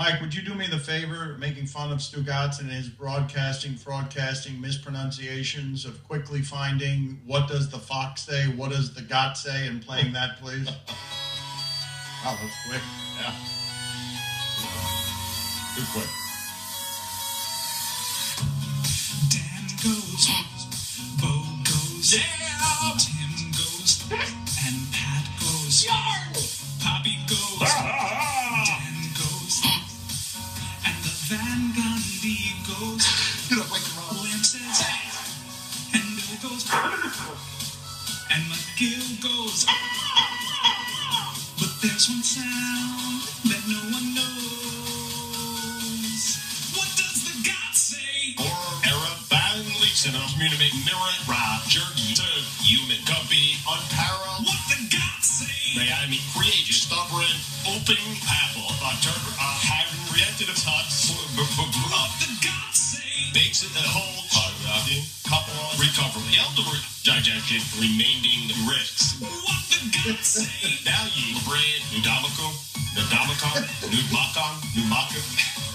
Mike, would you do me the favor of making fun of Stu Stugotz and his broadcasting, fraudcasting, mispronunciations of quickly finding what does the fox say, what does the Gotz say, and playing that, please? Wow, that's quick. Yeah. Too quick. Dan goes, Bo goes, yeah. Van Gundy goes. You don't like the wrong. And Bill goes, and McGill goes. But there's one sound that no one knows. What does the Gotz say? Era Van Leeson on Community Mirror Roger to Human on Para What the Gotz say? May I Miami Creative Stubborn Open Apple uh, Turner uh, Having Reacted of What the Gotz say? Bakes it holds uh, Couple Recover Elder Digestion Remaining Risks What the Gotz say? Value Brand Nudamico Nudamicon Nudmacon Numaka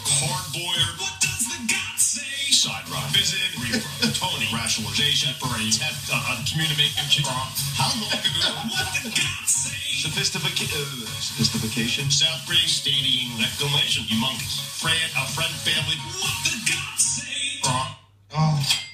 Cardboard What does the Gotz say? Side ride. Visit Reaper. Tony. Rationalization. For a test on communication. How long ago? What the Gotz? Sophistication. Uh, sophistication. South Stadium. Exclamation. Humongous. Friend, a friend, family. What the Gotz say? Uh, Oh,